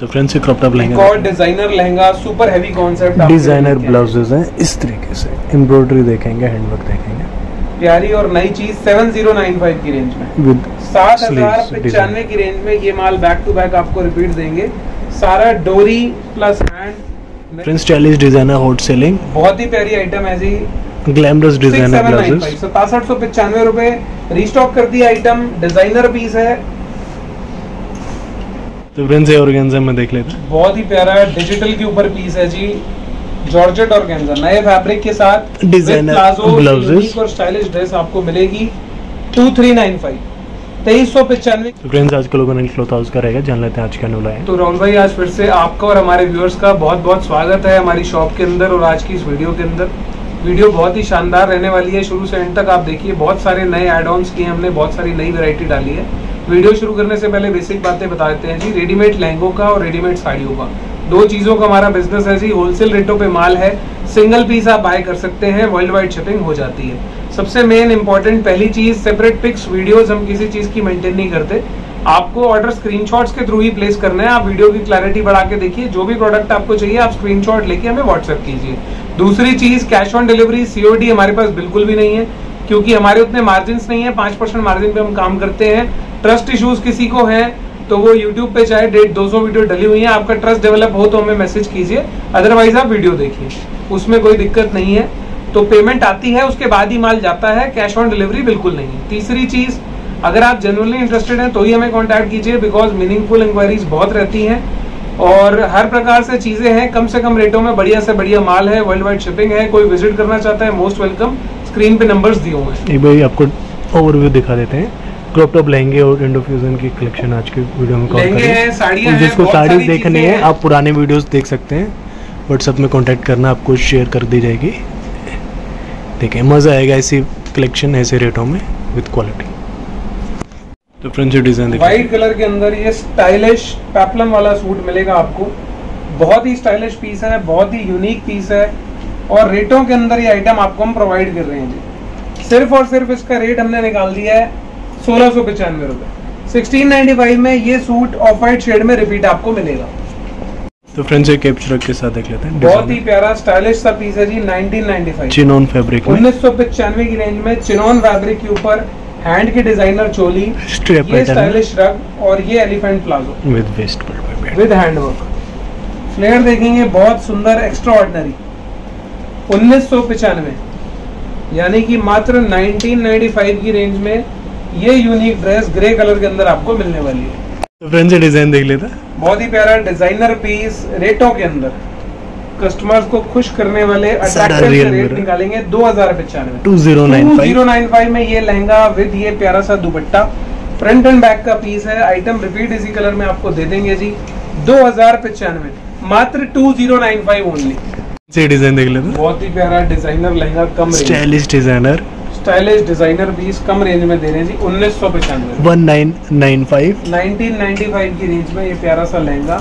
तो फ्रेंड्स ये crop top lehenga और designer lehenga super heavy concept designer blouses हैं इस तरीके से। एम्ब्रॉयडरी देखेंगे हैंडवर्क देखेंगे। प्यारी और नई चीज़ 7095 की रेंज में। विद सात हज़ार पचानवे की रेंज में ये माल बैक टू बैक आपको रिपीट देंगे। सारा डोरी plus hand friends stylish designer hot selling बहुत ही प्यारी आइटम है जी। ग्लैमरस डिज़ाइनर ब्लाउजेस सतासठ सौ पचानवे रूपए। रिस्टॉक कर दिया आइटम डिज़ाइनर पीस है। तो ये ऑर्गेन्जा में देख लेते। हैं बहुत ही प्यारा डिजिटल के ऊपर पीस है जी। जॉर्जेट और नए फैब्रिक के साथ blouses. और स्टाइलिश ड्रेस आपको मिलेगी। टू थ्री नाइन फाइव तेईस सौ पचानवे। तो फ्रेंड्स आज का लोगों ने क्लॉथ हाउस का रहेगा जान लेते हैं आज क्या न्यू लाए तो राहुल भाई आज फिर से आपका और हमारे व्यूअर्स का बहुत बहुत स्वागत है हमारी शॉप के अंदर और आज की इस वीडियो के अंदर। वीडियो बहुत ही शानदार रहने वाली है। शुरू से एंड तक आप देखिए बहुत सारे नए एड ऑन्स किए हमने बहुत सारी नई वैरायटी डाली है। वीडियो शुरू करने से पहले बेसिक बातें बता देते हैं जी। रेडीमेड लहंगों का और रेडीमेड साड़ियों का। दो चीज़ों का हमारा बिज़नेस है जी। होलसेल रेटों पे माल है। सिंगल पीस आप बाय कर सकते हैं। वर्ल्ड वाइड शिपिंग हो जाती है। सबसे मेन इंपॉर्टेंट पहली चीज़ सेपरेट पिक्स वीडियोस हम किसी चीज़ की मेंटेन नहीं करते। आपको ऑर्डर स्क्रीनशॉट्स के थ्रू ही प्लेस करना है। आप वीडियो की क्लैरिटी बढ़ा के देखिए। जो भी प्रोडक्ट आपको चाहिए, आप स्क्रीनशॉट लेके हमें व्हाट्सएप कीजिए। दूसरी चीज़ कैश ऑन डिलीवरी सीओडी हमारे पास बिल्कुल भी नहीं है, क्योंकि हमारे उतने मार्जिन नहीं है। पाँच परसेंट मार्जिन पे हम काम करते हैं। ट्रस्ट इश्यूज़ किसी को है तो वो यूट्यूब पे चाहे डेढ़, दो सौ वीडियो डली हुई है, आपका ट्रस्ट डेवलप हो तो हमें मैसेज कीजिए अदरवाइज़ आप वीडियो देखिए, उसमें कोई दिक्कत नहीं है। तो पेमेंट आती है, उसके बाद ही माल जाता है कैश ऑन डिलीवरी बिल्कुल नहीं है। तीसरी चीज़, अगर आप जनरली इंटरेस्टेड हैं तो ही हमें कांटेक्ट कीजिए बिकॉज़ मीनिंगफुल इंक्वायरीज बहुत रहती हैं, और हर प्रकार से चीज़ें हैं, कम से कम रेटों में बढ़िया से बढ़िया माल है वर्ल्ड वाइड शिपिंग है, कोई विज़िट करना चाहता है मोस्ट वेलकम स्क्रीन पे नंबर्स दिए हुए हैं। भाई आपको ओवरव्यू दिखा देते हैं। क्रॉप टॉप लहंगे और इंडो फ्यूजन की कलेक्शन आज की वीडियो में कवर करेंगे। जिसको साड़ी देखनी है आप पुराने वीडियोस देख सकते हैं। व्हाट्सएप में कांटेक्ट करना आपको शेयर कर दी जाएगी। देखें मज़ा आएगा ऐसी कलेक्शन ऐसे रेटों में विद क्वालिटी तो फ्रेंड्स ये डिज़ाइन देखिए। व्हाइट कलर के अंदर ये स्टाइलिश पेपलम वाला सूट मिलेगा आपको। बहुत ही स्टाइलिश पीस है बहुत ही यूनिक पीस है। और रेटों के अंदर ये आइटम आपको हम प्रोवाइड कर रहे हैं जी। सिर्फ़ और सिर्फ़ इसका रेट हमने निकाल दिया है। सोलह सौ पचानवे रुपए। सिक्सटीन नाइनटी फाइव में ये सूट ऑफ़ वाइट शेड में रिपीट आपको मिलेगा। तो फ्रेंड्स ये कैप्चर के साथ देख लेते हैं। बहुत ही प्यारा स्टाइलिश सा पीस है जी 1995 चिनॉन फैब्रिक उन्नीस सौ पचानवे की रेंज में चिनॉन फैब्रिक के ऊपर हैंड की डिज़ाइनर चोली। ये स्टाइलिश रग और ये एलिफेंट प्लाजो विद वेस्ट पर विद हैंडवर्क फ्लेयर देखेंगे बहुत सुंदर एक्स्ट्रा ऑर्डनरी उन्नीस यानी कि मात्र 1995 की रेंज में ये यूनिक ड्रेस ग्रे कलर के अंदर आपको मिलने वाली है। तो फ्रेंड्स ये डिज़ाइन देख लेते बहुत ही प्यारा डिज़ाइनर पीस रेटों के अंदर। कस्टमर्स को खुश करने वाले अट्रैक्टिव रेट निकालेंगे दो हज़ार पचानवे। Two zero nine five zero nine five में ये लहंगा विद ये प्यारा सा दुपट्टा। फ्रंट एंड बैक का पीस है। आइटम रिपीट इसी कलर में आपको दे देंगे जी। दो हज़ार पचानवे। मात्र two zero nine five only design देख लेते बहुत ही प्यारा designer lehenga cum stylish designer stylish designer piece कम रेंज में दे रहे हैं जी उन्नीस सौ पचानवे। वन नाइन नाइन फाइव 1995 की रेंज में ये प्यारा सा लहंगा।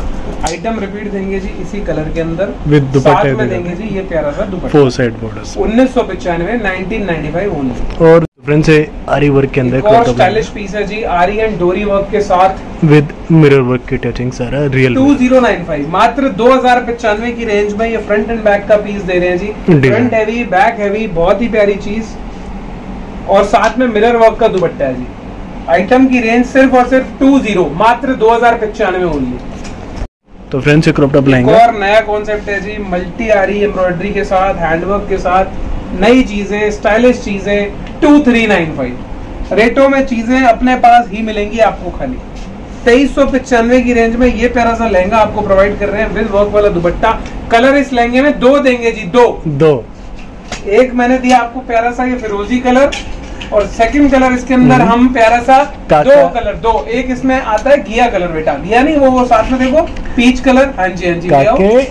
आइटम रिपीट देंगे जी इसी कलर के अंदर। With दुपट्टे में देंगे। जी ये प्यारा सा दुपट्टा। फोर साइड बॉर्डर्स उन्नीस सौ पचानवे नाइनटीन नाइनटी फाइव ओनली और फ्रेंड्स ये आरी वर्क के अंदर और स्टाइलिश पीस है जी आरी एंड डोरी वर्क के साथ। विद मिरर वर्क की टचिंग सारा रियल 2095 मात्र दो हज़ार पचानवे की रेंज में ये फ्रंट एंड बैक का पीस दे रहे हैं जी। फ्रंट हैवी बैक हैवी बहुत ही प्यारी चीज़। और साथ में मिरर वर्क का दुपट्टा है जी। आइटम की रेंज सिर्फ़ और सिर्फ़ टू ज़ीरो मात्र दो हज़ार पचानवे ओनली तो फ्रेंड्स ये क्रॉप टॉप एक लहंगा और नया कॉन्सेप्ट है जी मल्टी आरी एम्ब्रॉयडरी के साथ हैंडवर्क के साथ नई चीज़ें स्टाइलिश चीज़ें टू थ्री नाइन फाइव रेटों में चीज़ें अपने पास ही मिलेंगी आपको खाली। तेईस सौ पचानवे की रेंज में ये प्यारा सा लहंगा आपको प्रोवाइड कर रहे हैं विद वर्क वाला दुपट्टा। कलर इस लहंगे में दो देंगे जी दो। दो। एक मैंने दिया आपको प्यारा सा ये फिरोजी कलर और सेकंड कलर इसके अंदर हम प्यारा सा दो कलर दो। एक इसमें आता है घिया कलर बेटा। घिया नहीं वो वो साथ में देखो पीच कलर। हाँ जी हाँ जी। काके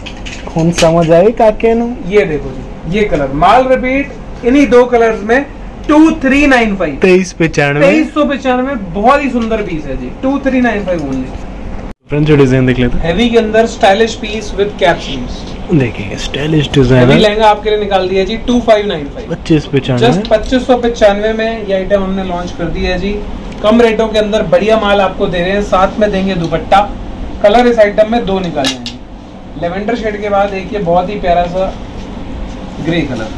खून समझ आए काके नु? ये देखो जी ये कलर। माल रिपीट इन्हीं दो कलर्स में टू थ्री नाइन फाइव तेईस पचानवे। तेईस सौ पचानवे बहुत ही सुंदर पीस है जी। Two three nine five only friends ये डिज़ाइन देख लेते हैवी के अंदर stylish piece with cap sleeves देखिए स्टाइलिश हैवी डिज़ाइन लहंगा आपके लिए निकाल दिया जी टू फाइव नाइन फाइव पच्चीस पचानवे। जस्ट पच्चीस सौ पचानवे में ये आइटम हमने लॉन्च कर दिया है जी। कम रेटों के अंदर बढ़िया माल आपको दे रहे हैं। साथ में देंगे दुपट्टा। कलर इस आइटम में दो निकाले हैं। लेवेंडर शेड के बाद देखिए बहुत ही प्यारा सा grey colour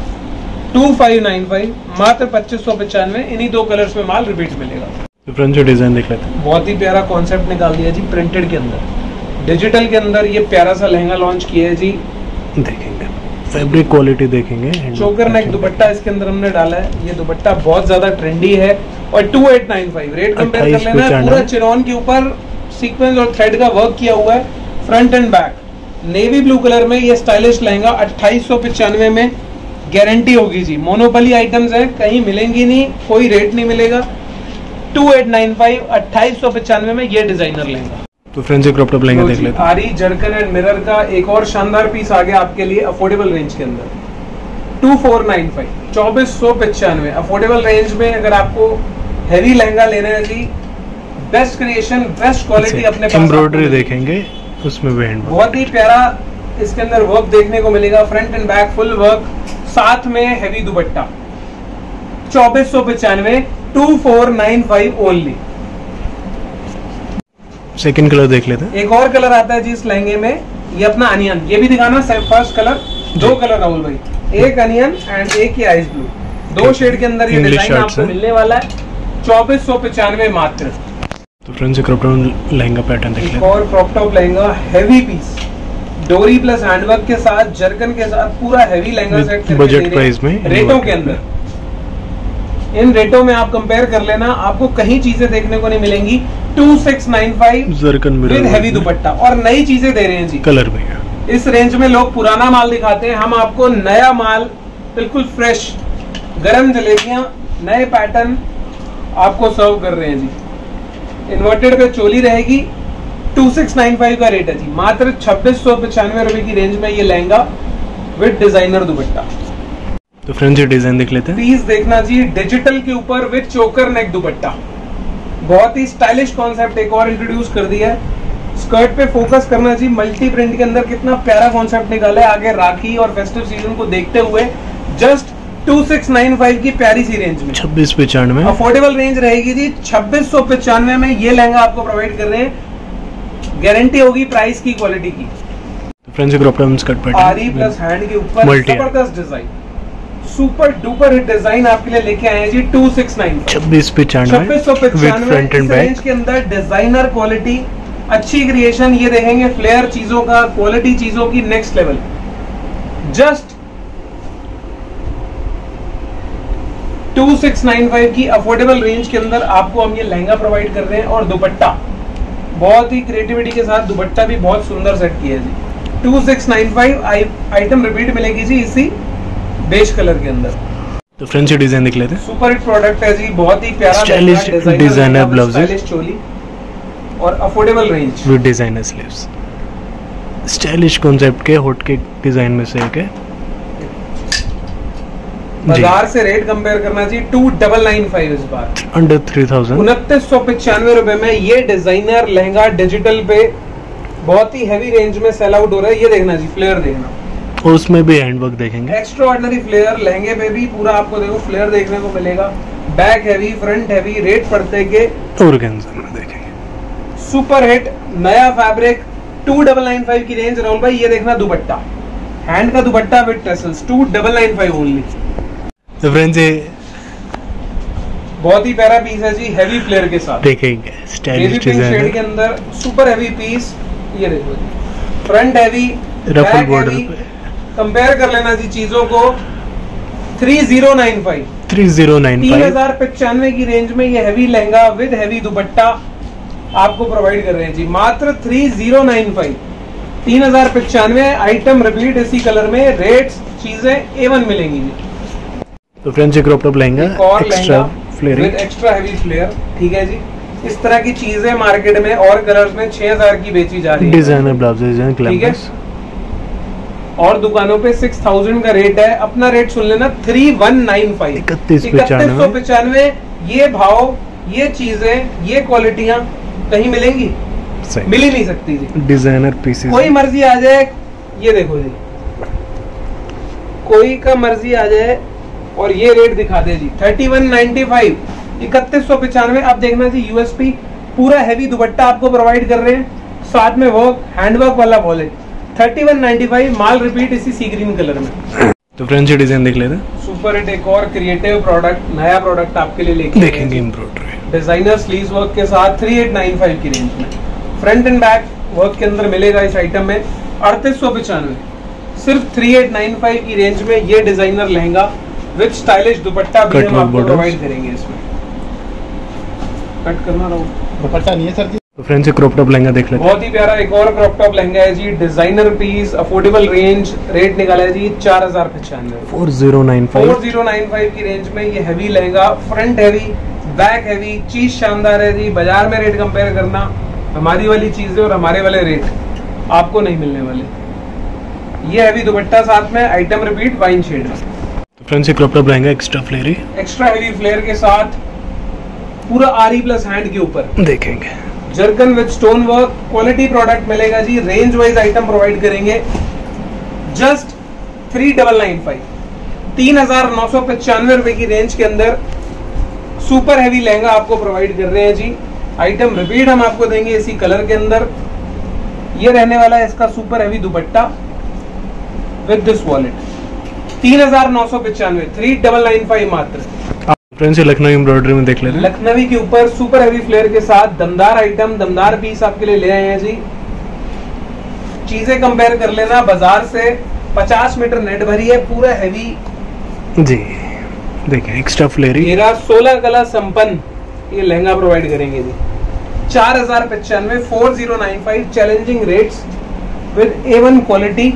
two five nine five मात्र पच्चीस सौ पचानवे। इन्हीं दो कलर्स में माल रिपीट मिलेगा। फ्रेंड्स जो डिज़ाइन देख लेते हैं। बहुत ही प्यारा कॉन्सेप्ट निकाल दिया जी प्रिंटेड के अंदर। डिजिटल के अंदर ये प्यारा सा लहंगा लॉन्च किया है जी। देखेंगे। फैब्रिक क्वालिटी देखेंगे। चोकर नेक दुपट्टा इसके अंदर हमने डाला है। ये दुपट्टा बहुत ज़्यादा ट्रेंडी है और 2895 रेट कंपेयर कर लेना पूरा चिरॉन के ऊपर सीक्वेंस और थ्रेड का वर्क किया हुआ है। Front and back navy blue colour में ये स्टाइलिश लहंगा अट्ठाईस में गारंटी होगी जी। मोनोपली आइटम्स हैं कहीं मिलेंगी नहीं कोई रेट नहीं मिलेगा। 2895 2895 में ये डिज़ाइनर लहंगा तो फ्रेंड्स एक क्रॉप टॉप लेंगे देख लेते हैं। आरी जर्कन एंड मिरर का एक और शानदार पीस आ गया आपके लिए अफोर्डेबल रेंज के अंदर। टू फोर नाइन फाइव चौबीस सौ पचानवे। अफोर्डेबल रेंज में अगर आपको हैवी लहंगा लेना है जी बेस्ट क्रिएशन बेस्ट क्वालिटी अपने एम्ब्रॉयडरी देखेंगे उसमें भी बहुत ही प्यारा इसके अंदर वर्क देखने को मिलेगा front and back full work साथ में हैवी दुपट्टा। चौबीस सौ पचानवे two four nine five only second colour देख लेते हैं। एक और कलर आता है जी इस लहंगे में ये अपना अनियन ये भी दिखाना फ़र्स्ट कलर दो कलर राहुल भाई। एक अनियन एंड एक ही आइस ब्लू दो शेड के अंदर ये डिज़ाइन आपको। मिलने वाला है। चौबीस सौ पचानवे मात्र। तो फ्रेंड्स एक क्रॉप टॉप लहंगा पैटर्न देख लेते और crop top lehenga heavy piece डोरी प्लस हैंडवर्क के साथ जर्कन के साथ पूरा हैवी लहंगा सेट हैं, price में, रेटों के अंदर। इन रेटों में आप कंपेयर कर लेना आपको कहीं चीज़ें देखने को नहीं मिलेंगी। Two six nine five zircon with heavy dupatta. और नई चीज़ें दे रहे हैं जी। कलर है इस रेंज में लोग पुराना माल दिखाते हैं। हम आपको नया माल बिल्कुल फ्रेश गरम जलेबियाँ नए पैटर्न आपको सर्व कर रहे हैं जी। इन्वर्टेड पे चोली रहेगी। 2695 का रेट है जी। मात्र छब्बीस सौ पचानवे रुपए की रेंज में ये लहंगा विद डिज़ाइनर दुपट्टा। तो फ्रेंड्स ये डिज़ाइन देख लेते हैं। पीस देखना जी डिजिटल के ऊपर विद चोकर नेक दुपट्टा। बहुत ही स्टाइलिश कॉन्सेप्ट एक और इंट्रोड्यूस कर दिया है। स्कर्ट पे फोकस करना जी मल्टी प्रिंट के अंदर कितना प्यारा कॉन्सेप्ट निकाला है। आगे राखी और फेस्टिव सीज़न को देखते हुए जस्ट 2695 की प्यारी सी रेंज में। छब्बीस पचानवे। अफोर्डेबल रेंज रहेगी जी छब्बीस सौ पचानवे में ये लहंगा आपको प्रोवाइड कर रहे हैं। गारंटी होगी प्राइस की क्वालिटी की। तो फ्रेंड्स क्रॉप टॉप स्कर्ट आरी प्लस हैंड के ऊपर ज़बरदस्त design super duper hit design आपके लिए लेके आए हैं जी टू सिक्स नाइन छब्बीस पचानवे छब्बीस के अंदर डिज़ाइनर क्वालिटी अच्छी क्रिएशन ये देखेंगे फ्लेयर चीज़ों का क्वालिटी चीज़ों की नेक्स्ट लेवल जस्ट 2695 की अफोर्डेबल रेंज के अंदर आपको हम ये लहंगा प्रोवाइड कर रहे हैं और दुपट्टा। बहुत ही क्रिएटिविटी के साथ दुपट्टा भी बहुत सुंदर सेट किया है जी। 2695 आइटम रिपीट मिलेगी जी इसी बेज कलर के अंदर। तो फ्रेंड्स ये डिज़ाइन देख लेते हैं सुपर हिट प्रोडक्ट है जी बहुत ही प्यारा Stylish lehenga, designer designer lehenga, choli और affordable range with designer sleeves stylish concept के हॉट केक डिज़ाइन में से एक है। बाज़ार से रेट कंपेयर करना जी टू डबल नाइन फाइव इस बार। अंडर थ्री थाउज़ेंड उनतीस सौ पचानवे रुपए में ये डिज़ाइनर लहंगा डिजिटल पे बहुत ही हैवी रेंज में सेल आउट हो रहा है। ये देखना जी फ्लेयर देखना। और उसमें भी हैंडवर्क देखेंगे। एक्स्ट्रा ऑर्डनरी फ्लेयर लहंगे पे भी पूरा आपको देखो फ्लेयर देखने को मिलेगा। Back heavy front heavy rate पड़ते के और में देखेंगे। सुपर हिट नया fabric two double nine five की रेंज राहुल भाई ये देखना दुपट्टा हैंड का dupatta with tassels two double nine five only तो फ्रेंड्स ये बहुत ही प्यारा पीस है जी हैवी फ्लेयर के साथ। देखेंगे स्टाइलिश डिज़ाइन के अंदर सुपर हैवी पीस ये देखो फ्रंट हैवी रफल बॉर्डर पे। कंपेयर कर लेना जी चीज़ों को। 3095 थ्री ज़ीरो नाइन तीन फाइव हज़ार पचानवे की रेंज में ये heavy lehenga with heavy dupatta आपको प्रोवाइड कर रहे हैं जी। मात्र 3095 तीन हज़ार पचानवे आइटम रिपीट इसी कलर में रेट्स चीज़ें एवन मिलेंगी जी। तो फ्रेंड्स ये crop top lehenga extra lehenga with extra heavy flare ठीक है जी। इस तरह की चीज़ें मार्केट में और कलर्स में 6000 की बेची जा रही है। डिज़ाइनर ब्लाउजेज हैं ठीक है। और दुकानों पे 6000 का रेट है। अपना रेट सुन लेना 3195 इकतीस सौ पचानवे। ये भाव ये चीज़ें ये क्वालिटियाँ कहीं मिलेंगी? मिल ही नहीं सकती जी। डिज़ाइनर पीसेस कोई मर्ज़ी आ जाए ये देखो जी। कोई का मर्ज़ी आ जाए और ये रेट दिखा दे जी। थर्टी वन नाइनटी फाइव इकतीस सौ पचानवे आप देखना जी यूएसपी पूरा हैवी दुपट्टा आपको प्रोवाइड कर रहे हैं। साथ में वर्क हैंडवर्क वाला wallet thirty one ninety five माल रिपीट इसी सी ग्रीन कलर में। तो फ्रेंड्स ये डिज़ाइन देख लेते हैं। सुपर हिट एक और क्रिएटिव प्रोडक्ट नया प्रोडक्ट आपके लिए लेके देखेंगे एम्ब्रॉयडरी डिज़ाइनर स्लीव्स वर्क के साथ 3895 की रेंज में। फ्रंट एंड बैक वर्क के अंदर मिलेगा इस आइटम में अड़तीस सौ पचानवे। सिर्फ़ 3895 की रेंज में ये designer lehenga with stylish dupatta भी हम आपको प्रोवाइड करेंगे इसमें। कट करना रहो। दुपट्टा नहीं है सर जी। तो फ्रेंड्स क्रॉप टॉप लहंगा देख लेते हैं। बहुत ही प्यारा एक और क्रॉप टॉप लहंगा है जी designer piece affordable range rate निकाला है जी चार हज़ार पचानवे। हैं four zero nine four zero nine five की रेंज में ये heavy lehenga front heavy back heavy चीज़ शानदार है जी। बाज़ार में रेट कंपेयर करना हमारी वाली चीज़ें और हमारे वाले रेट आपको नहीं मिलने वाले। ये हैवी दुपट्टा साथ में आइटम रिपीट वाइन शेड तो फ्रेंड्स ये crop top lehenga extra flary extra heavy flare के साथ पूरा आरी प्लस हैंड के ऊपर। देखेंगे। Zircon with stone work quality product मिलेगा जी रेंज वाइज आइटम प्रोवाइड करेंगे। Just three double nine five तीन हज़ार नौ सौ पचानवे रुपए की रेंज के अंदर सुपर हैवी लहंगा आपको प्रोवाइड कर रहे हैं जी। आइटम रिपीट हम आपको देंगे इसी कलर के अंदर। ये रहने वाला है इसका super heavy dupatta with this wallet तीन हज़ार नौ सौ पचानवे थ्री डबल नाइन फाइव मात्र। फ्रेंड्स ये लखनऊ एम्ब्रॉयडरी में देख लेते हैं। लखनवी के ऊपर सुपर हैवी फ्लेयर के साथ दमदार आइटम दमदार पीस आपके लिए ले आए हैं जी। चीज़ें कंपेयर कर लेना बाज़ार से 50 मीटर नेट भरी है पूरा हैवी जी देखें एक्स्ट्रा फ्लेरी घेरा 16 कलर संपन्न ये लहंगा प्रोवाइड करेंगे जी। चार हज़ार पचानवे four zero nine five challenging rates with A one quality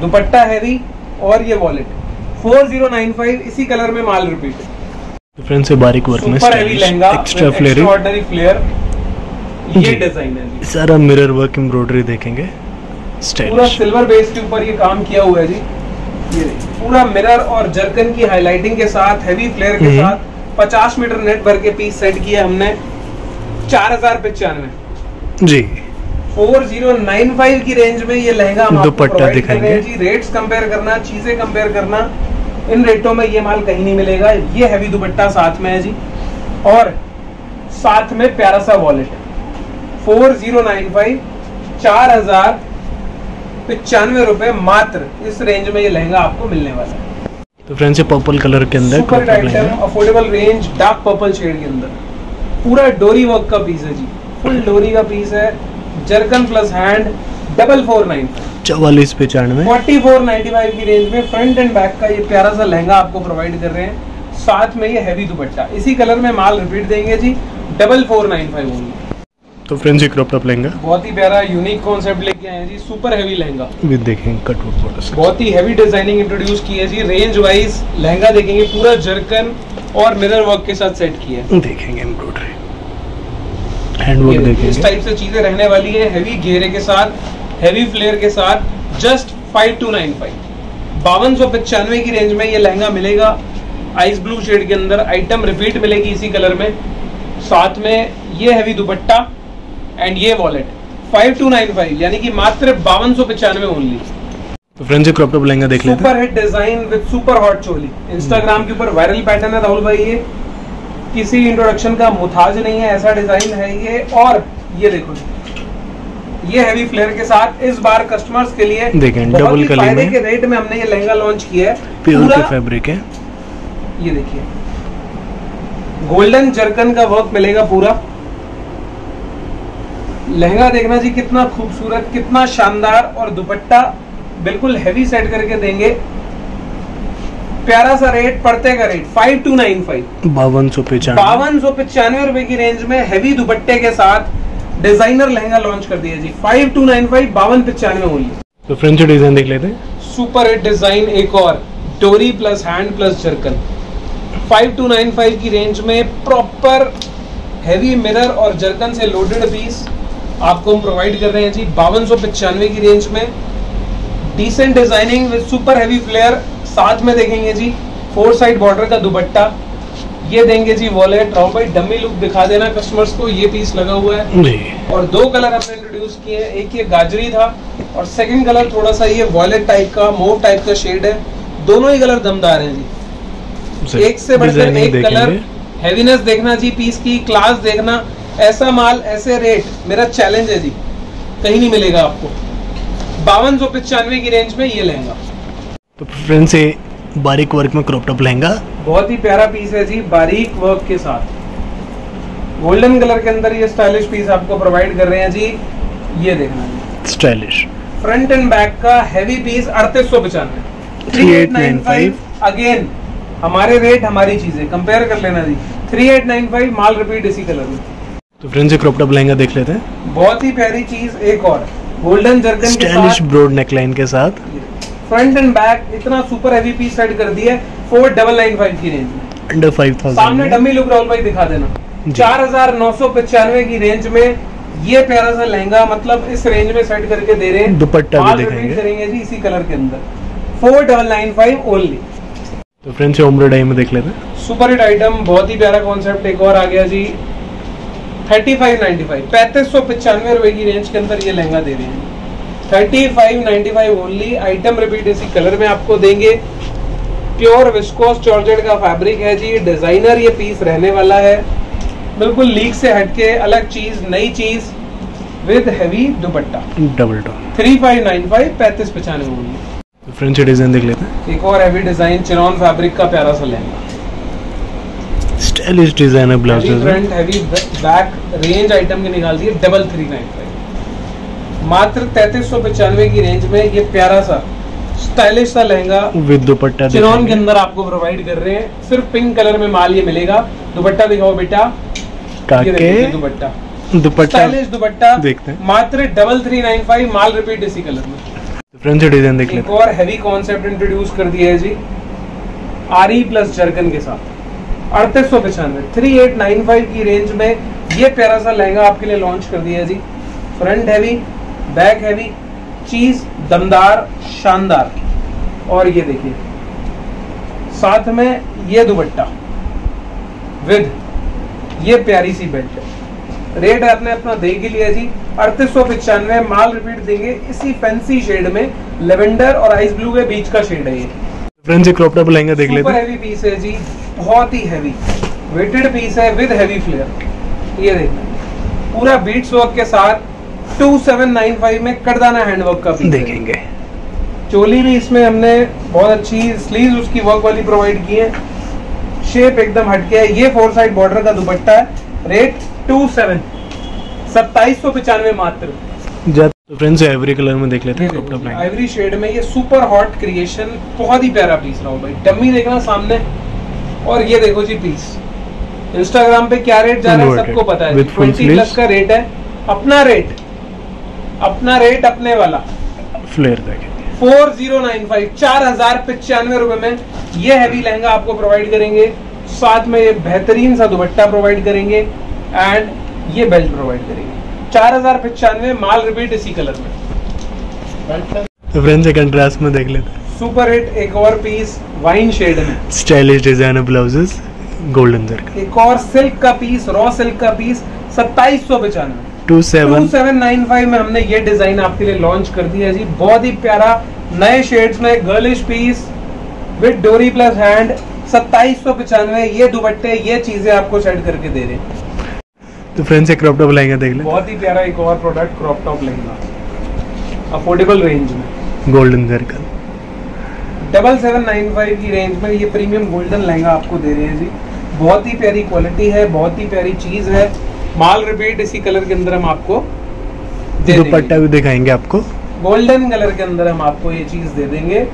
dupatta heavy और ये wallet four zero nine five इसी कलर में माल रिपीट तो फ्रेंड्स ये बारीक वर्क में super heavy lehenga extra flary extraordinary flare ये डिज़ाइन है जी। सारा मिरर वर्क एम्ब्रॉयडरी देखेंगे। पूरा सिल्वर बेस के ऊपर ये काम किया हुआ है जी। ये पूरा मिरर और जर्कन की हाइलाइटिंग के साथ हैवी फ्लेयर के हम्म। साथ 50 मीटर नेट भर के पीस सेट किया हमने। चार हज़ार पचानवे। जी। फोर ज़ीरो नाइन फाइव की रेंज में ये लहंगा हम दुपट्टा दिखाएँगे। जी रेट्स कंपेयर करना चीज़ें कंपेयर करना इन रेटों में ये माल कहीं नहीं मिलेगा। ये हैवी दुपट्टा साथ में है जी। और साथ में प्यारा सा wallet four zero nine five चार हज़ार पचानवे रुपए मात्र इस रेंज में ये लहंगा आपको मिलने वाला है। तो फ्रेंड्स ये पर्पल कलर के अंदर super affordable range dark purple shade के अंदर। पूरा डोरी वर्क का पीस है जी। फुल डोरी का पीस है। Zircon plus hand double four nine. चवालीस पचानवे फोर्टी फोर नाइन्टी फाइव की रेंज में फ्रंट एंड बैक का ये प्यारा सा लहंगा आपको प्रोवाइड कर रहे हैं। साथ में ये हैवी दुपट्टा। इसी कलर में माल रिपीट देंगे जी double four nine five only तो फ्रेंड्स ये क्रॉप टॉप लहंगा। बहुत ही प्यारा यूनिक कॉन्सेप्ट लेके आए हैं जी सुपर हैवी लहंगा। भी देखेंगे कट वर्क बॉर्डर से बहुत ही हैवी डिज़ाइनिंग इंट्रोड्यूस की है जी रेंज वाइज लहंगा देखेंगे पूरा जर्कन और मिरर वर्क के साथ सेट किया है। देखेंगे एम्ब्रॉयडरी हैंड वर्क देखिए, इस टाइप से चीज़ें रहने वाली है हैवी घेरे के साथ हैवी फ्लेयर के साथ just five two nine five बावन सौ पचानवे की रेंज में ये लहंगा मिलेगा। आइस ब्लू शेड के अंदर आइटम रिपीट मिलेगी इसी कलर में। साथ में ये हैवी दुपट्टा एंड ये wallet five two nine five यानी कि मात्र बावन सौ पचानवे ओनली तो फ्रेंड्स ये क्रॉप टॉप लहंगा देख लेते हैं। Super hit design with super hot choli Instagram के ऊपर वायरल पैटर्न है राहुल भाई ये। किसी इंट्रोडक्शन का मुताज नहीं है ऐसा डिज़ाइन है ये। और ये देखो ये हैवी फ्लेयर के साथ इस बार कस्टमर्स के लिए देखें, बहुत double ही कली फ़ायदे में। के रेट में हमने ये लहंगा लॉन्च किया है। प्योर के फैब्रिक है। ये देखिए गोल्डन जर्कन का वर्क मिलेगा पूरा। लहंगा देखना जी कितना खूबसूरत कितना शानदार और दुपट्टा बिल्कुल हैवी सेट करके देंगे। प्यारा सा रेट पड़ते का rate five two nine five बावन सौ पचानवे। बावन सौ पचानवे रुपए की रेंज में हैवी दुपट्टे के साथ डिज़ाइनर लहंगा लॉन्च कर दिया जी। फाइव टू नाइन फाइव बावन पचानवे ओनली तो ये डिज़ाइन देख लेते हैं। सुपर हिट डिज़ाइन एक और डोरी प्लस हैंड प्लस जर्कन 5295 की रेंज में प्रॉपर हैवी मिरर और जर्कन से लोडेड पीस आपको हम प्रोवाइड कर रहे हैं जी। बावन सौ पचानवे की रेंज में decent designing with super heavy flare साथ में देखेंगे जी फोर साइड बॉर्डर का दुपट्टा। ये देंगे जी वॉलेट राहुल भाई डमी लुक दिखा देना कस्टमर्स को ये पीस लगा हुआ है। और दो कलर हमने इंट्रोड्यूस किए हैं। एक ये गाजरी था और सेकंड कलर थोड़ा सा ये वॉलेट टाइप का मोव टाइप का शेड है। दोनों ही कलर दमदार हैं जी। एक से बढ़कर एक कलर हैवीनेस देखना जी पीस की क्लास देखना। ऐसा माल ऐसे रेट मेरा चैलेंज है जी। कहीं नहीं मिलेगा आपको। बावन सौ पचानवे की रेंज में ये लहंगा। तो फ्रेंड्स ये बारीक वर्क में क्रॉप टॉप लहंगा। बहुत ही प्यारा पीस है जी बारीक वर्क के साथ। गोल्डन कलर के अंदर ये स्टाइलिश पीस आपको प्रोवाइड कर रहे हैं जी ये देखना स्टाइलिश फ्रंट एंड बैक का हैवी पीस अड़तीस सौ पचानवे। Three eight nine five. Again हमारे रेट हमारी चीज़ें। कंपेयर कर लेना जी। थ्री एट नाइन फाइव माल रिपीट इसी कलर में। तो फ्रेंड्स ये क्रॉप टॉप लहंगा देख लेते हैं। बहुत ही प्यारी चीज़ एक और। Golden zircon stylish broad neckline के साथ। फ्रंट एंड बैक इतना सुपर हैवी पीस सेट कर दिया है फोर डबल नाइन फाइव की रेंज में। अंडर फाइव सामने डमी लुक राहुल भाई दिखा देना। चार हज़ार नौ सौ पचानवे की रेंज में ये प्यारा सा लहंगा मतलब इस रेंज में सेट करके दे रहे हैं। दुपट्टा भी दिखाएँगे। जी इसी कलर के अंदर। Four double nine five only तो फ्रेंड्स ये ओमरो डाई में देख लेते हैं। सुपर हिट आइटम बहुत ही प्यारा कॉन्सेप्ट एक और आ गया जी। थर्टी फाइव नाइन्टी फाइव पैंतीस सौ पचानवे रुपए की रेंज के अंदर ये लहंगा दे रहे हैं। Thirty five ninety five only item repeat इसी कलर में आपको देंगे। प्योर विस्कोस जॉर्जेट का फैब्रिक है जी डिज़ाइनर ये पीस रहने वाला है। बिल्कुल लीक से हटके अलग चीज़ नई चीज़ with heavy dupatta. Double top three five nine five पैंतीस पचानवे ओनली ये डिज़ाइन देख लेते हैं। एक और हैवी डिज़ाइन चिरॉन फैब्रिक का प्यारा सा लहंगा। स्टाइलिश डिज़ाइन है में front heavy back range item की निकाल दी है डबल थ्री नाइन फाइव। मात्र तैतीस सौ पचानवे की रेंज में ये प्यारा सा स्टाइलिश सा लहंगा विद दुपट्टा चिनॉन के अंदर आपको प्रोवाइड कर रहे हैं। सिर्फ़ पिंक कलर में माल ये मिलेगा। दुपट्टा दिखाओ बेटा। दुपट्टा। दुपट्टा दुपट्टा। देखते हैं। मात्र डबल थ्री नाइन फाइव माल रिपीट इसी कलर में। फ्रेंड्स ये डिज़ाइन देख एक लेते और हैवी कॉन्सेप्ट इंट्रोड्यूस कर दिया है जी। आरी प्लस जर्कन के साथ। अड़तीस सौ पचानवे थ्री एट नाइन फाइव की रेंज में ये प्यारा सा लहंगा आपके लिए लॉन्च कर दिया है जी। फ्रंट हैवी बैक हैवी चीज़ दमदार शानदार। और ये देखिए साथ में ये दुपट्टा विद ये प्यारी सी बेल्ट है। रेट आपने अपना दे के लिया जी अड़तीस सौ पचानवे माल रिपीट देंगे इसी फैंसी शेड में लेवेंडर और आइस ब्लू के बीच का शेड है ये। फ्रेंड्स ये क्रॉप टॉप लहंगा देख लेते हैं। हैवी पीस है जी बहुत ही हैवी वेटेड पीस है विद हैवी फ्लेयर ये देखिए पूरा बीट्स वर्क के साथ 2795 में कटदाना हैंडवर्क का पीस देखेंगे। चोली भी इसमें हमने बहुत अच्छी स्लीव उसकी वर्क वाली प्रोवाइड की है। शेप एकदम हटके है। ये फोर साइड बॉर्डर का दुपट्टा है। Rate two seven. सत्ताईस सौ पचानवे मात्र। तो फ्रेंड्स एवरी कलर में देख लेते हैं आइवरी शेड में ये सुपर हॉट क्रिएशन बहुत ही प्यारा पीस रहा भाई। डम्मी देखना सामने। और ये देखो जी पीस इंस्टाग्राम पे क्या रेट जा रहा है सबको पता है। ट्वेंटी प्लस का रेट है। अपना रेट अपना रेट अपने वाला। फ्लेयर देखेंगे फोर ज़ीरो नाइन फाइव चार हज़ार पचानवे रुपए में ये हैवी लहंगा आपको प्रोवाइड करेंगे। साथ में ये बेहतरीन सा दुपट्टा प्रोवाइड करेंगे एंड ये बेल्ट प्रोवाइड करेंगे। चार हज़ार पचानवे माल रिपीट इसी कलर में। तो फ्रेंड्स ये कंट्रास्ट में देख लेते हैं। सुपर हिट एक और पीस वाइन शेड में। Stylish design blouses golden zircon एक और सिल्क का पीस रॉ सिल्क का पीस सत्ताईस सौ पचानवे। Two seven seven nine five में हमने ये डिज़ाइन आपके लिए लॉन्च कर दिया जी। बहुत ही प्यारा नए शेड्स में गर्लिश पीस विद डोरी प्लस हैंड सत्ताईस सौ पचानवे ये दुपट्टे ये चीज़ें आपको सेट करके दे रहे हैं। तो फ्रेंड्स ये क्रॉप टॉप लहंगा देख लेते बहुत ही प्यारा एक और product crop top lehenga affordable range में। Golden zircon double seven nine five की रेंज में ये प्रीमियम गोल्डन लहंगा आपको दे रहे हैं जी। बहुत ही प्यारी क्वालिटी है बहुत ही प्यारी चीज़ है। माल रिपीट इसी कलर के अंदर हम आपको दे दुपट्टा भी दिखाएँगे आपको। गोल्डन कलर के अंदर हम आपको ये चीज़ दे देंगे।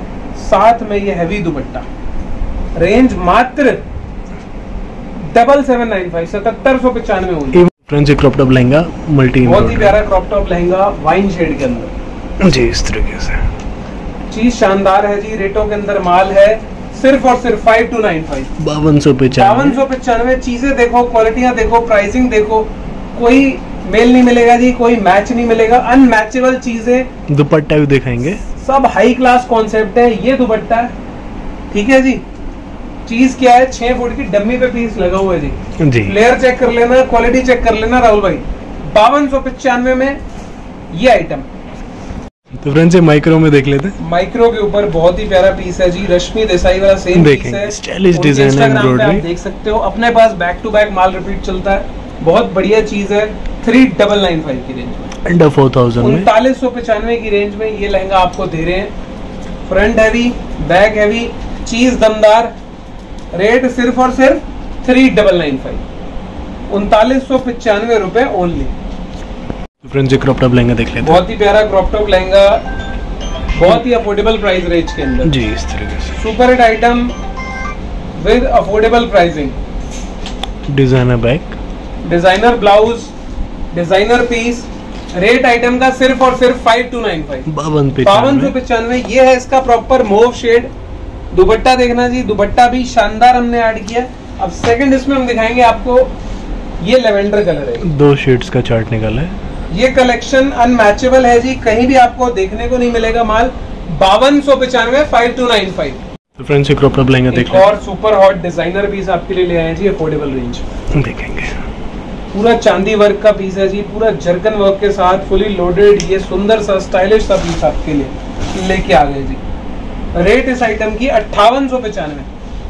साथ में ये हैवी दुपट्टा। रेंज मात्र डबल सेवन नाइन फाइव सतहत्तर सौ पचानवे होगी। क्रॉप टॉप लहंगा मल्टी बहुत ही प्यारा crop top lehenga wine shade के अंदर। जी इस तरीके से। चीज़ शानदार है जी रेटों के अंदर माल है। सिर्फ़ और सिर्फ़ फाइव टू नाइन फाइव बावन सौ बावन सौ पचानवे चीज़ें देखो क्वालिटियाँ देखो प्राइसिंग देखो कोई मेल नहीं मिलेगा जी कोई मैच नहीं मिलेगा अनमैचेबल चीज़ें। दुपट्टा भी दिखाएँगे। सब हाई क्लास कॉन्सेप्ट है ये दुपट्टा। है ठीक है जी? चीज़ क्या है? छह फुट की डम्मी पे पीस लगा हुआ है जी। जी। फ्लेयर चेक कर लेना क्वालिटी चेक कर लेना राहुल भाई। बावन सौ पचानवे में ये आइटम तो फ्रेंड्स ये माइक्रो में देख लेते हैं। माइक्रो के ऊपर बहुत ही प्यारा पीस है जी रश्मि देसाई वाला सेम पीस है। उनके design है, पे आप देख सकते हो अपने पास बैक टू बैक माल रिपीट चलता है। बहुत बढ़िया चीज़ है थ्री डबल नाइन फाइव की रेंज में। अंडर फोर थाउज़ेंड में। उनतालीस सौ पचानवे की रेंज में ये लहंगा आपको दे रहे हैं। फ्रंट हैवी बैक हैवी चीज़ दमदार। रेट सिर्फ़ और सिर्फ़ थ्री डबल नाइन फाइव उनतालीस सौ पचानवे रुपए ओनली फ्रेंड्स एक क्रॉप टॉप लहंगा देख लेते हैं। बहुत ही प्यारा क्रॉप टॉप लहंगा बहुत ही अफोर्डेबल प्राइस रेंज के अंदर। जी इस तरीके से। Super hit item with affordable pricing designer back designer blouse designer piece rate item का सिर्फ़ और सिर्फ़ फाइव टू नाइन फाइव बावन बावन सौ पचानवे ये है इसका प्रॉपर मोव शेड दुपट्टा देखना जी दुपट्टा भी शानदार हमने ऐड किया। अब सेकंड इसमें हम दिखाएँगे आपको ये लेवेंडर कलर है। दो शेड्स का चार्ट निकाला है। ये कलेक्शन अनमैचेबल है जी कहीं भी आपको देखने को नहीं मिलेगा माल। बावन सौ पचानवे फाइव टू नाइन फाइव तो फ्रेंड्स एक क्रॉप लहंगा देख और सुपर हॉट डिज़ाइनर पीस आपके लिए ले आए हैं जी अफोर्डेबल रेंज देखेंगे। पूरा चांदी वर्क का पीस है जी पूरा जर्कन वर्क के साथ फुली लोडेड ये सुंदर सा स्टाइलिश सा पीस आपके लिए लेके आ गए जी। रेट इस आइटम की अट्ठावन सौ पचानवे।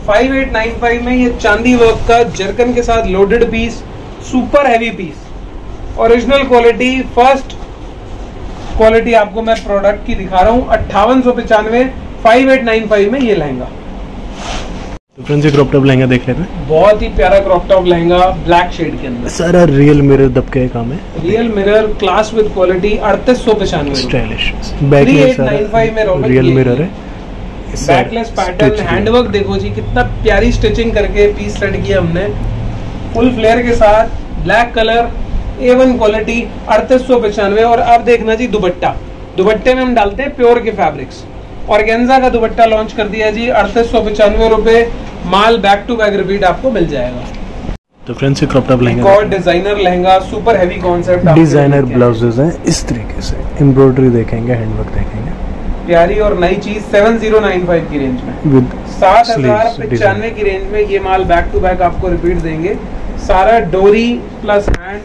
फाइव एट नाइन फाइव में ये चांदी वर्क का जर्कन के साथ loaded piece super heavy piece original quality first quality आपको मैं प्रोडक्ट की दिखा रहा हूँ अट्ठावन सौ पचानवे फाइव एट नाइन फाइव में ये लहंगा। तो फ्रेंड्स एक क्रॉप टॉप लहंगा देख लेते हैं। बहुत ही प्यारा crop top lehenga black shade के अंदर। सारा रियल मिरर दबके का काम है। Real mirror class with quality अड़तीस सौ पचानवे स्टाइलिश बैक में 3895 में रियल मिरर है। बैकलेस पैटर्न हैंडवर्क देखो जी कितना प्यारी स्टिचिंग करके पीस सेट किया हमने। फुल फ्लेयर के साथ black colour A one quality अड़तीस सौ पचानवे और अब देखना जी दुबट्टा। दुपट्टे में हम डालते हैं प्योर के फैब्रिक्स और का दुपट्टा लॉन्च कर दिया जी अड़तीस सौ पचानवे रुपए। माल बैक टू बैक रिपीट आपको मिल जाएगा। तो फ्रेंड्स एक क्रॉप टॉप लहंगा और designer lehenga super heavy concept designer blouses हैं इस तरीके से। एम्ब्रॉयडरी देखेंगे हैंडवर्क देखेंगे। प्यारी और नई चीज़ सेवन ज़ीरो नाइन फाइव की रेंज में। सात हज़ार पचानवे की रेंज में ये माल बैक टू बैक आपको रिपीट देंगे। सारा डोरी प्लस हैंड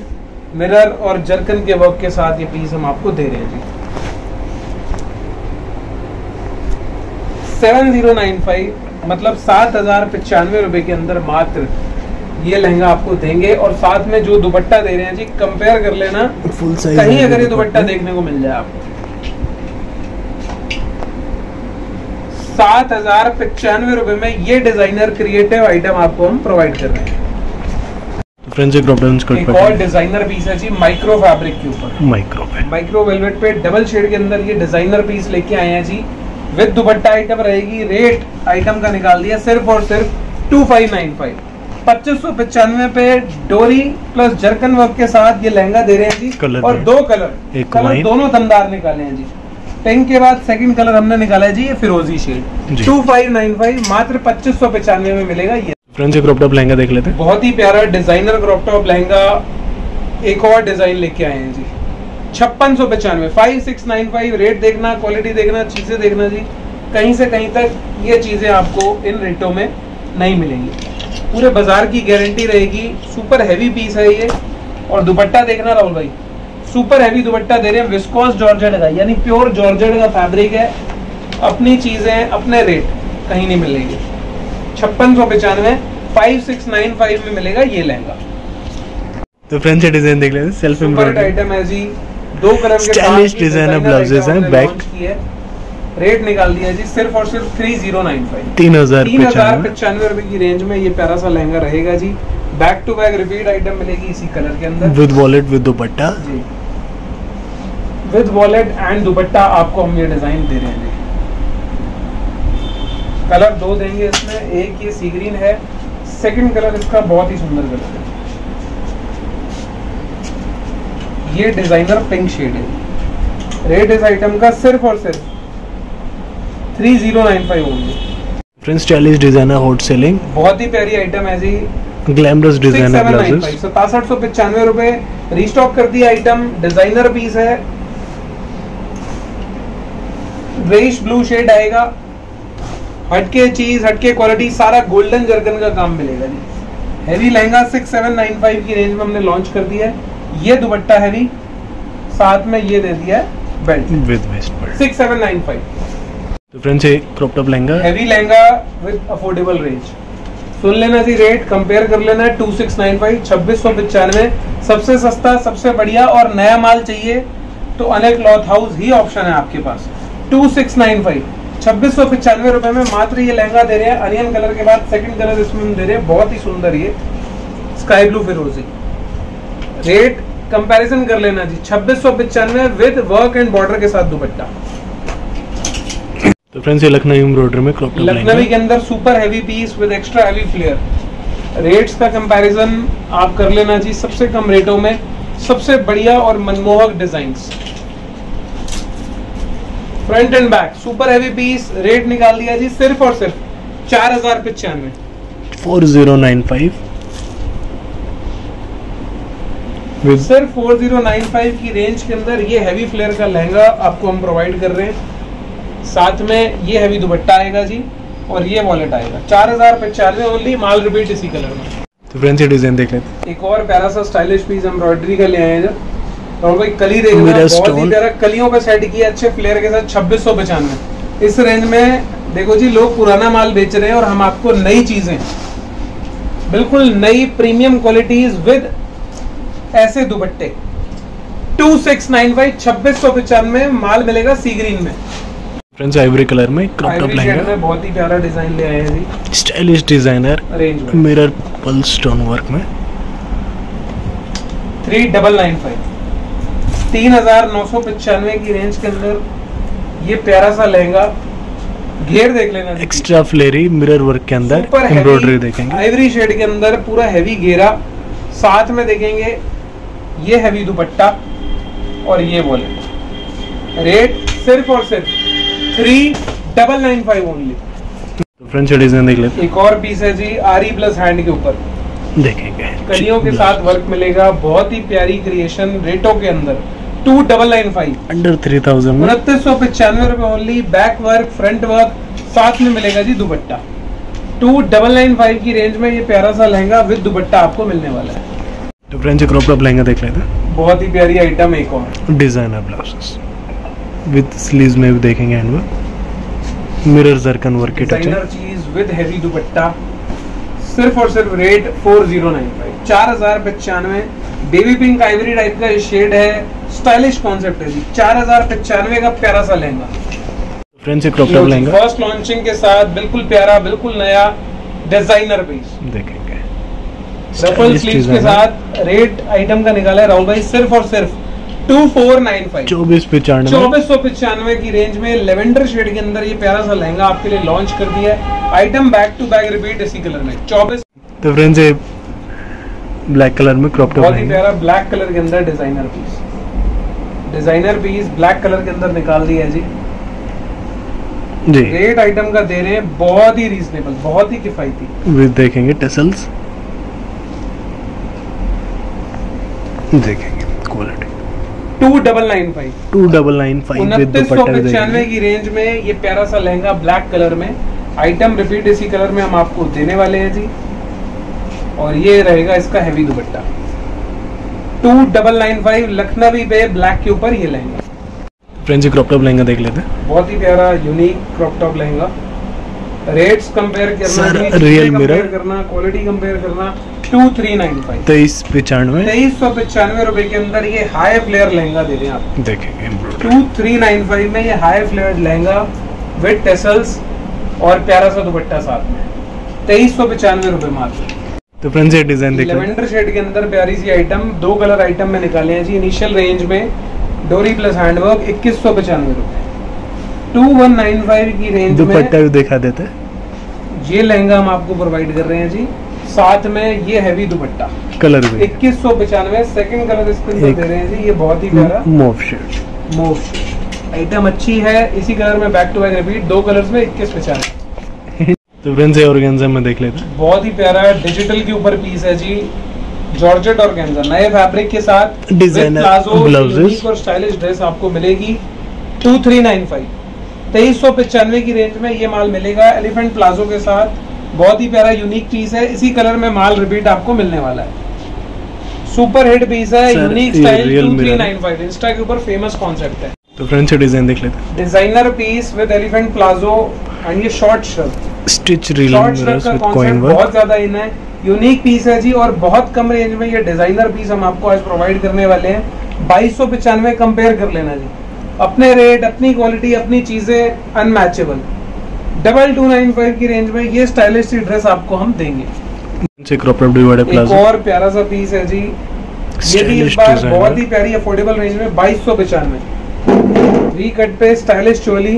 मिरर और जर्कन के वर्क के साथ ये पीस हम आपको दे रहे हैं जी। सेवन ज़ीरो नाइन फाइव मतलब सात हज़ार पचानवे रुपए के अंदर मात्र ये लहंगा आपको देंगे और साथ में जो दुपट्टा दे रहे हैं जी कंपेयर कर लेना। फुल साइज़ कहीं अगर ये दुपट्टा। देखने को मिल जाए आपको। सात हज़ार पचानवे रुपए में ये डिज़ाइनर क्रिएटिव आइटम आपको हम प्रोवाइड कर रहे हैं। एक क्रॉप टॉप स्कर्ट एक और डिज़ाइनर पीस है जी माइक्रो फैब्रिक के ऊपर। माइक्रो पे माइक्रो वेलवेट पे डबल शेड के अंदर ये डिज़ाइनर पीस लेके आए हैं जी। विद दुपट्टा आइटम रहेगी रेट आइटम का निकाल दिया सिर्फ़ और सिर्फ़ टू फाइव नाइन फाइव पच्चीस सौ पचानवे पे डोरी प्लस जर्कन वर्क के साथ ये लहंगा दे रहे हैं जी। Colour और दो कलर एक कलर। दोनों दमदार निकाले हैं जी। पिंक के बाद सेकंड कलर हमने निकाला है जी ये फिरोजी shade. Two five nine five मात्र पच्चीस सौ पचानवे में मिलेगा ये फ्रेंड्स एक क्रॉप टॉप लहंगा देख लेते हैं। बहुत ही प्यारा डिज़ाइनर क्रॉप टॉप लहंगा एक और डिज़ाइन लेके आए हैं जी। छप्पन सौ पचानवे five six nine five rate देखना क्वालिटी देखना, चीज़ें देखना जी। कहीं से कहीं तक ये चीज़ें आपको इन रेटों में नहीं मिलेंगी। पूरे बाज़ार की गारंटी रहेगी सुपर हैवी पीस है ये। और दुपट्टा देखना राहुल भाई। सुपर हैवी दुपट्टा दे रहे हैं विस्कोस जॉर्जेट का, यानी प्योर जॉर्जेट का फैब्रिक है। अपनी चीज़ें, अपने रेट कहीं नहीं मिलेगी। छप्पन सौ पचानवे फाइव सिक्स नाइन फाइव में मिलेगा ये लहंगा। तो फ्रेंड्स ये डिज़ाइन देख लेते हैं सेल्फ एम्ब्रॉयडरी आइटम है जी दो कलर के ये designer designer blouses हैं, हमने back- launch की है। रेट निकाल दिया जी सिर्फ़ और सिर्फ़ थ्री ज़ीरो नाइन फाइव तीन हज़ार तीन हज़ार पचानवे रुपए की रेंज में ये प्यारा सा लहंगा रहेगा जी। Back to back repeat item मिलेगी इसी कलर के अंदर। With wallet with dupatta. Ji. With wallet and dupatta आपको हम ये डिज़ाइन दे रहे हैं कलर दो देंगे इसमें एक ये सी ग्रीन है सेकंड कलर इसका बहुत ही सुंदर कलर है। ये डिज़ाइनर पिंक शेड है। रेट इस आइटम का सिर्फ़ और सिर्फ़ three zero nine five only friends stylish designer hot selling बहुत ही प्यारी आइटम है जी। ग्लैमरस डिज़ाइनर ब्लाउजेस सतासठ सौ पचानवे रुपए रिस्टॉक कर दिया आइटम डिज़ाइनर पीस है। रेश ब्लू शेड आएगा। हटके चीज़ हटके क्वालिटी सारा गोल्डन जर्गन का काम मिलेगा जी। Heavy lehenga six seven nine five की रेंज में हमने लॉन्च कर दिया है। ये दुपट्टा हैवी साथ में ये दे दिया है belt with waist belt six seven nine five तो फ्रेंड्स ये crop top lehenga. Heavy lehenga with affordable range सुन लेना जी रेट कंपेयर कर लेना टू सिक्स नाइन फाइव छब्बीस सौ पचानवे। सबसे सस्ता सबसे बढ़िया और नया माल चाहिए। तो अनेक क्लॉथ हाउस ही ऑप्शन है आपके पास। टू सिक्स नाइन फाइव छब्बीस सौ पचानवे रुपए में मात्र ये लहंगा दे रहे हैं। अनियन कलर के बाद सेकंड कलर इसमें हम दे रहे हैं। बहुत ही सुंदर ये। स्काई ब्लू फिरोजी रेट कंपैरिजन कर लेना जी। छब्बीस सौ पचानवे विद वर्क एंड बॉर्डर के साथ दुपट्टा। तो फ्रेंड्स ये लखनऊ एम्ब्रॉयडरी में क्रॉप लखनवी के अंदर super heavy piece with extra heavy flare rates का कंपैरिजन आप कर लेना जी। सबसे कम रेटों में सबसे बढ़िया और मनमोहक designs front and back super heavy piece rate निकाल दिया जी सिर्फ़ और सिर्फ़ चार हज़ार पचानवे फोर ज़ीरो नाइन फाइव। सिर्फ़ 4095 की रेंज के अंदर ये हैवी फ्लेयर का लहंगा आपको हम प्रोवाइड कर रहे हैं। साथ में ये हैवी दुपट्टा आएगा जी और ये वॉलेट आएगा। चार हज़ार पचानवे ओनली माल रिपीट इसी कलर में। तो फ्रेंड्स ये डिज़ाइन देख लेते एक और प्यारा सा स्टाइलिश पीस एम्ब्रॉयडरी का ले आए हैं और भाई कली देख रहे Mirror बहुत प्यारा कलियों पे सेट किया अच्छे फ्लेयर के साथ छब्बीस सौ पचानवे। इस रेंज में देखो जी लोग पुराना माल बेच रहे हैं और हम आपको नई चीज़ें। बिल्कुल नई प्रीमियम क्वालिटीज विद ऐसे दुपट्टे। टू सिक्स नाइन फाइव छब्बीस सौ पचानवे माल मिलेगा सी ग्रीन में। फ्रेंड्स आइवरी कलर में क्रॉप टॉप लहंगा। में बहुत ही प्यारा डिज़ाइन ले आए हैं जी। Stylish designer mirror pearl stone work में। थ्री डबल नाइन फाइव तीन हज़ार नौ सौ पचानवे की रेंज के अंदर ये प्यारा सा लहंगा घेर देख लेना एक्स्ट्रा फ्लेरी मिरर वर्क के अंदर एम्ब्रॉयडरी देखेंगे। आइवरी शेड के अंदर पूरा हैवी घेरा। साथ में देखेंगे ये हैवी दुपट्टा और ये वॉलेट रेट सिर्फ़ और सिर्फ़ three double nine five only friends देख लेते एक और पीस है जी आरी प्लस हैंड के ऊपर। देखेंगे। कलियों के साथ वर्क मिलेगा। बहुत ही प्यारी क्रिएशन रेटों के अंदर। Two double nine five under three thousand उनतीस सौ पचानवे रुपए only back work front work साथ में मिलेगा जी dupatta. Two double nine five की रेंज में ये प्यारा सा लहंगा विद दुपट्टा आपको मिलने वाला है। तो फ्रेंड्स क्रॉप टॉप लहंगा देख लेते हैं। बहुत ही प्यारी आइटम एक और। डिज़ाइनर ब्लाउजेस विद स्लीव्स में भी देखेंगे hand work mirror zircon work की टच है। डिज़ाइनर चीज़ विद हैवी दुपट्टा। सिर्फ़ और सिर्फ़ rate four zero nine five चार हज़ार पचानवे। बेबी पिंक आइवरी टाइप का शेड है। स्टाइलिश कॉन्सेप्ट है जी। चार हज़ार पचानवे का प्यारा सा lehenga. Friends crop top lehenga. First launching के साथ बिल्कुल प्यारा बिल्कुल नया डिज़ाइनर पीस देखेंगे। रफल स्लीव्स के साथ रेट आइटम का निकाला है राहुल भाई सिर्फ़ और सिर्फ़ टू फोर नाइन फाइव। चौबीस पचानवे। चौबीस सौ पचानवे की रेंज में लेवेंडर शेड के अंदर ये प्यारा सा लहंगा आपके लिए लॉन्च कर दिया है। Item back to back repeat इसी कलर में। चौबीस तो फ्रेंड्स ये ब्लैक कलर में क्रॉप टॉप बहुत ही प्यारा ब्लैक कलर के अंदर designer piece designer piece black colour के अंदर निकाल दिया है जी। जी। रेट आइटम का दे रहे हैं। बहुत ही रीजनेबल बहुत ही किफायती। विद देखेंगे टेसल्स देखेंगे quality two double nine five. Two double nine five उनतीस सौ पचानवे की रेंज में ये प्यारा सा लहंगा ब्लैक कलर में आइटम रिपीट इसी कलर में हम आपको देने वाले हैं जी। और ये रहेगा इसका heavy dupatta. Two double nine five Lucknowi पे ब्लैक के ऊपर ये lehenga. Friends crop top lehenga देख लेते हैं। बहुत ही प्यारा unique crop top lehenga. Rates compare करना compare mirror. करना क्वालिटी कंपेयर करना। टू थ्री नाइन फाइव तेईस पचानवे। तेईस सौ पचानवे रुपए के अंदर ये हाई फ्लेयर लहंगा दे रहे हैं आप। देखेंगे टू थ्री नाइन फाइव में ये high flare lehenga with tassels और प्यारा सा दुपट्टा साथ में। तेईस सौ पचानवे रुपए मात्र। तो फ्रेंड्स ये डिज़ाइन देख लेते हैं लेवेंडर शेड के अंदर प्यारी सी आइटम दो कलर आइटम में निकाले हैं जी इनिशियल रेंज में डोरी प्लस हैंडवर्क इक्कीस सौ पचानवे रुपए। टू वन नाइन फाइव की रेंज में दुपट्टा भी दिखा देते हैं। ये लहंगा हम आपको प्रोवाइड कर रहे हैं जी। साथ में ये हैवी दुपट्टा। कलर भी। इक्कीस सौ पचानवे सेकेंड कलर इसके अंदर दे रहे हैं जी ये बहुत ही प्यारा। मोव शेड मोव आइटम अच्छी है इसी कलर में बैक टू बैक रिपीट दो कलर्स में इक्कीस पचानवे। तो फ्रेंड्स ये ऑर्गेन्जा में देख लेते। हैं बहुत ही प्यारा डिजिटल के ऊपर पीस है जी जॉर्जेट और गेंजा नए फैब्रिक के साथ blouses. और स्टाइलिश ड्रेस आपको मिलेगी। टू थ्री नाइन फाइव तेईस सौ पचानवे की रेंज में ये माल मिलेगा एलिफेंट प्लाजो के साथ। बहुत ही प्यारा यूनिक पीस है। इसी कलर में माल रिपीट आपको मिलने वाला है। सुपर हिट पीस है unique style two three nine five insta के ऊपर फ़ेमस कॉन्सेप्ट है। तो फ्रेंड्स ये डिज़ाइन देख लेते हैं। Designer piece with elephant palazzo and ये short shirt stitch real mirrors with coin work बहुत ज़्यादा इन है। यूनिक पीस है जी और बहुत कम रेंज में ये डिज़ाइनर पीस हम आपको आज प्रोवाइड करने वाले हैं। बाईस सौ कंपेयर कर लेना जी। अपने रेट अपनी क्वालिटी अपनी चीज़ें unmatchable double two nine five की रेंज में ये स्टाइलिश सी ड्रेस आपको हम देंगे। एक और प्यारा सा पीस है जी। ये भी इस बार बहुत ही। प्यारी अफोर्डेबल रेंज में बाईस सौ पचानवे। वी कट पे स्टाइलिश चोली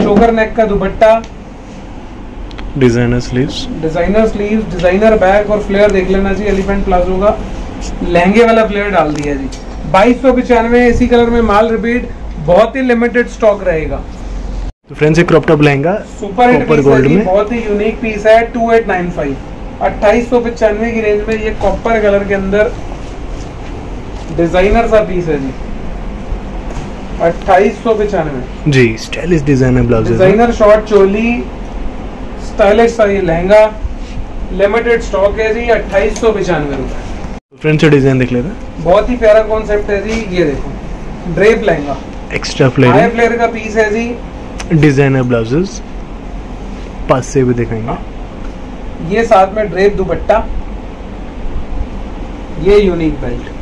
चोकर नेक का dupatta. Designer sleeves designer sleeves designer bag और फ्लेयर देख लेना जी एलिफेंट प्लाजो का। लहंगे वाला फ्लेयर डाल दिया जी। बाईस सौ पचानवे इसी कलर में माल रिपीट बहुत ही लिमिटेड स्टॉक रहेगा। तो फ्रेंड्स एक क्रॉप टॉप लहंगा सुपर है gold जी में। बहुत ही यूनिक पीस है टू एट नाइन फाइव अट्ठाईस सौ पचानवे की रेंज में ये कॉपर कलर के अंदर डिज़ाइनर सा पीस है जी। अट्ठाईस सौ पचानवे। जी stylish designer blouses designer short choli stylish सा ये लहंगा लिमिटेड स्टॉक है जी अट्ठाईस सौ पचानवे रुपए। फ्रेंड्स ये डिज़ाइन देख लेते हैं। बहुत ही प्यारा कॉन्सेप्ट है जी ये देखो। Drape lehenga. Extra flare flare का पीस है जी डिज़ाइनर ब्लाउजेस पास से भी दिखाएँगे। ये साथ में ड्रेप दुपट्टा ये यूनिक बेल्ट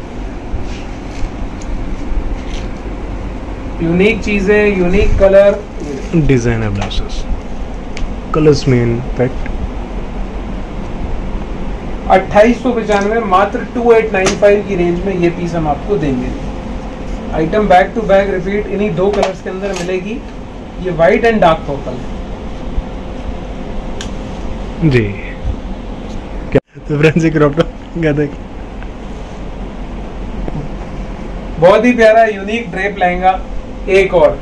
यूनिक चीज़ें unique colour designer blouses. Colours में इनफैक्ट अट्ठाईस सौ पचानवे मात्र टू एट नाइन फाइव की रेंज में ये पीस हम आपको देंगे। Item back to back repeat इन्हीं दो कलर्स के अंदर मिलेगी। ये व्हाइट एंड डार्क पर्पल जी। तो फ्रेंड्स एक देख? बहुत ही प्यारा यूनिक ड्रेप लहंगा एक और।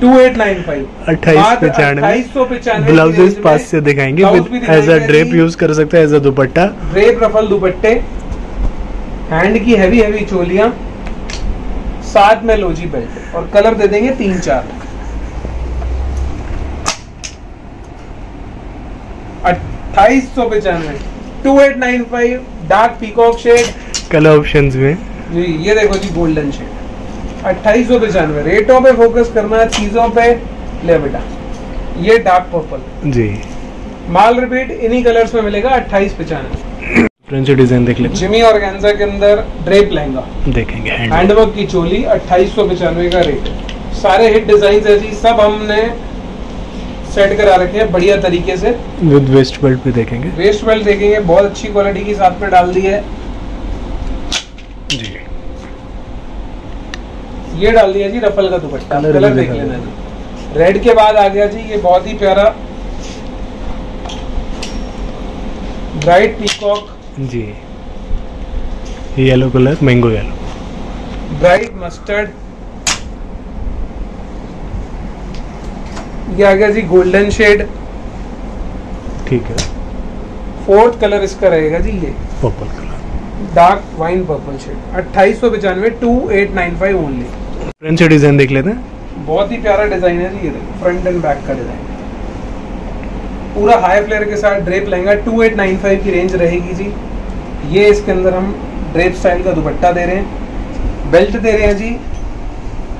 टू एट नाइन फाइव अट्ठाईस पचानवे। ब्लाउजेस पास से दिखाएँगे with as a drape use कर सकते हैं एज अ दुपट्टा। ड्रेप रफल दुपट्टे। हैंड की हैवी हैवी चोलियाँ। साथ में लोजी बेल्ट और कलर दे देंगे तीन चार। अट्ठाईस सौ पचानवे। Two eight nine five dark peacock shade colour options में। जी ये देखो जी गोल्डन शेड अट्ठाईस सौ पचानवे। रेटों पे फोकस करना है चीज़ों पे। ले बेटा ये डार्क पर्पल जी। माल रिपीट इन्हीं कलर्स में मिलेगा अट्ठाईस पचानवे। फ्रेंच डिज़ाइन देख लेते जिमी और के अंदर ड्रेप लहंगा। देखेंगे हैंडवर्क की चोली अट्ठाईस सौ पचानवे का रेट सारे हिट डिज़ाइन है जी सब हमने सेट करा रखे हैं बढ़िया तरीके से। विद वेस्ट बेल्ट भी देखेंगे। वेस्ट बेल्ट देखेंगे बहुत अच्छी क्वालिटी की साथ में डाल दी है। जी। ये डाल दिया जी रफल का दुपट्टा। कलर देख लेना जी। रेड के बाद आ गया जी ये बहुत ही प्यारा। ब्राइट पीकॉक जी। Yellow colour mango yellow bright mustard ये आ गया जी गोल्डन शेड ठीक है। फोर्थ कलर इसका रहेगा जी ये। Purple colour dark wine purple shade अट्ठाईस सौ पचानवे two eight nine five only French design देख लेते हैं। बहुत ही प्यारा डिज़ाइन है जी ये देखो फ्रंट एंड बैक का डिज़ाइन पूरा हाई फ्लेयर के साथ drape lehenga two eight nine five की रेंज रहेगी जी। ये इसके अंदर हम ड्रेप स्टाइल का दुपट्टा दे रहे हैं। बेल्ट दे रहे हैं जी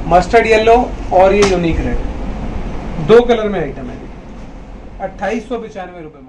मस्टर्ड येलो और ये यूनिक रेड दो कलर में आइटम है अट्ठाईस सौ पचानवे रुपये